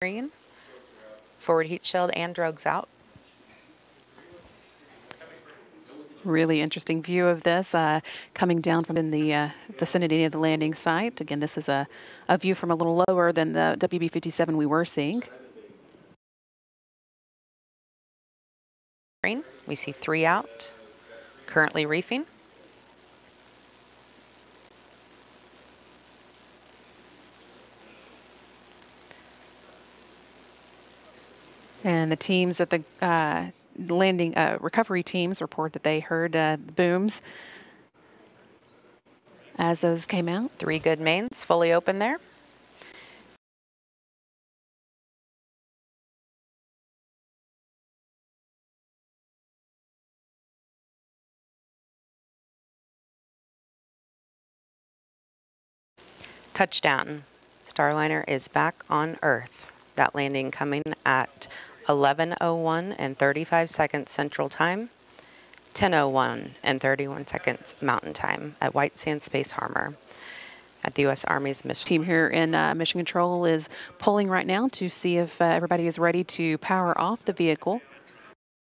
Green. Forward heat shield and drogues out. Really interesting view of this uh, coming down from in the uh, vicinity of the landing site. Again, this is a, a view from a little lower than the WB-57 we were seeing. Green. We see three out. Currently reefing. And the teams at the uh, landing uh, recovery teams report that they heard uh, booms as those came out. Three good mains fully open there. Touchdown. Starliner is back on Earth. That landing coming at 11.01 and 35 seconds Central Time, 10.01 and 31 seconds Mountain Time at White Sands Space Harbor at the U.S. Army's mission. Team here in uh, Mission Control is pulling right now to see if uh, everybody is ready to power off the vehicle.